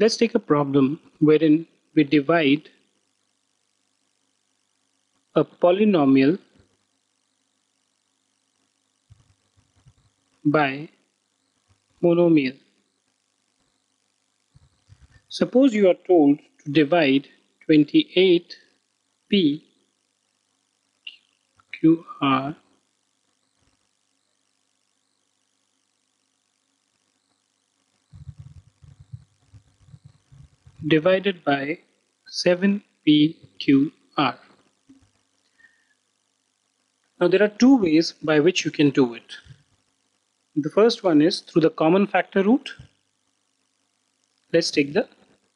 Let's take a problem wherein we divide a polynomial by monomial. Suppose you are told to divide 28p QR divided by 7pqr. Now there are two ways by which you can do it. The first one is through the common factor route. Let's take the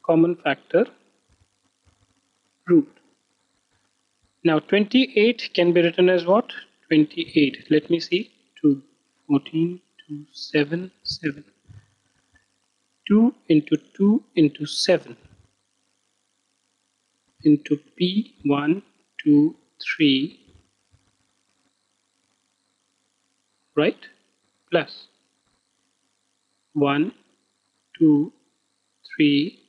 common factor route. Now 28 can be written as what? 28. Let me see. 2, 14, 2, 7, 7. 2 into 2 into 7 into P 1, 2, 3 right? Plus 1 2 3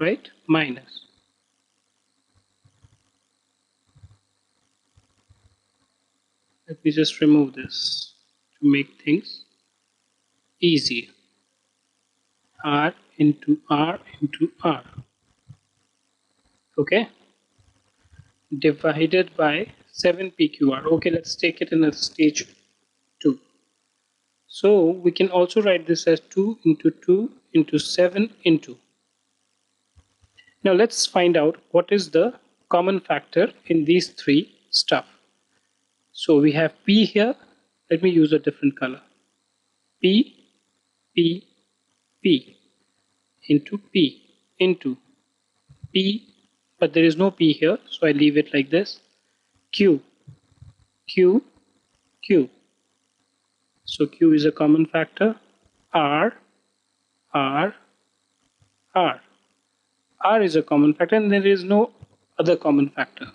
right? Minus let me just remove this to make things easier r into r into r. Okay? Divided by 7 pqr okay let's take it in a stage 2 so we can also write this as 2 into 2 into 7 into. Now let's find out what is the common factor in these three stuff. So we have p here. Let me use a different color. P p p into p into p but there is no p here so I leave it like this. Q q q. So q is a common factor. R r r. R is a common factor and there is no other common factor.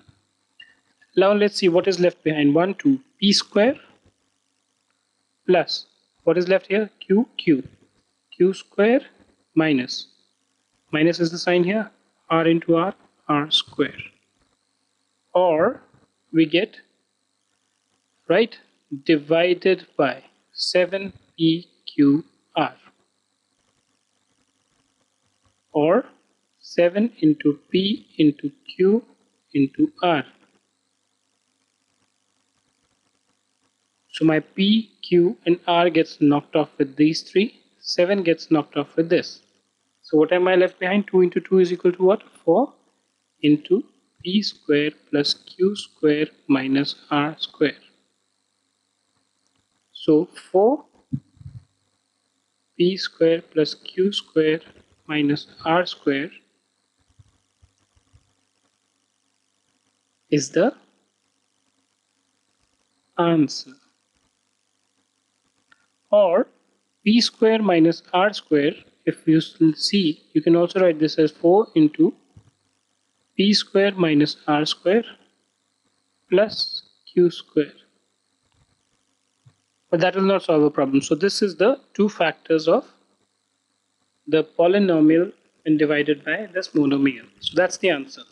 Now let's see what is left behind. 1 2 p square plus what is left here? Q q square minus. Minus is the sign here r into r r square. Or we get right divided by 7pqr or 7 into p into q into r. So my p q and r gets knocked off with these three 7 gets knocked off with this so what am I left behind 2 into 2 is equal to what 4 into p square plus q square minus r square. So 4 p square plus q square minus r square is the answer. Or p square minus r square, if you see, you can also write this as 4 into p square minus r square plus q square. But that will not solve a problem. So this is the two factors of the polynomial and divided by this monomial. So that's the answer